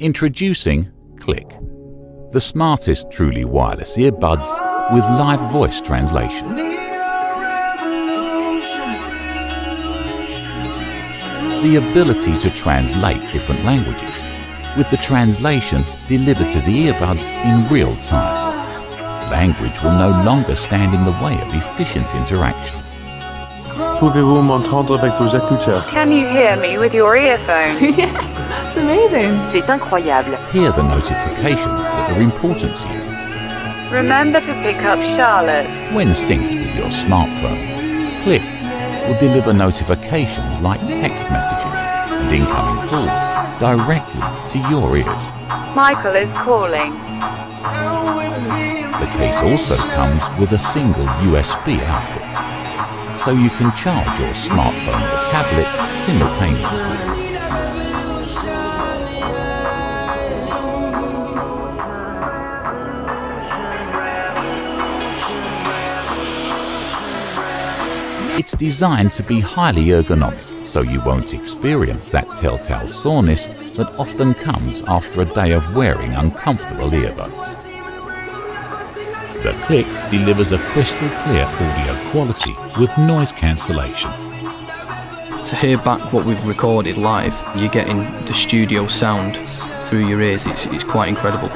Introducing Clik, the smartest truly wireless earbuds with live voice translation. The ability to translate different languages, with the translation delivered to the earbuds in real time. Language will no longer stand in the way of efficient interaction. Pouvez-vous m'entendre avec vos écouteurs Can you hear me with your earphone? yeah, it's amazing. C'est incroyable. Hear the notifications that are important to you. Remember to pick up Charlotte. When synced with your smartphone, Clik will deliver notifications like text messages and incoming calls directly to your ears. Michael is calling. The case also comes with a single USB output, so you can charge your smartphone or tablet simultaneously. It's designed to be highly ergonomic, so you won't experience that telltale soreness that often comes after a day of wearing uncomfortable earbuds. The Clik delivers a crystal clear audio quality with noise cancellation. To hear back what we've recorded live, you're getting the studio sound through your ears. It's, it's quite incredible.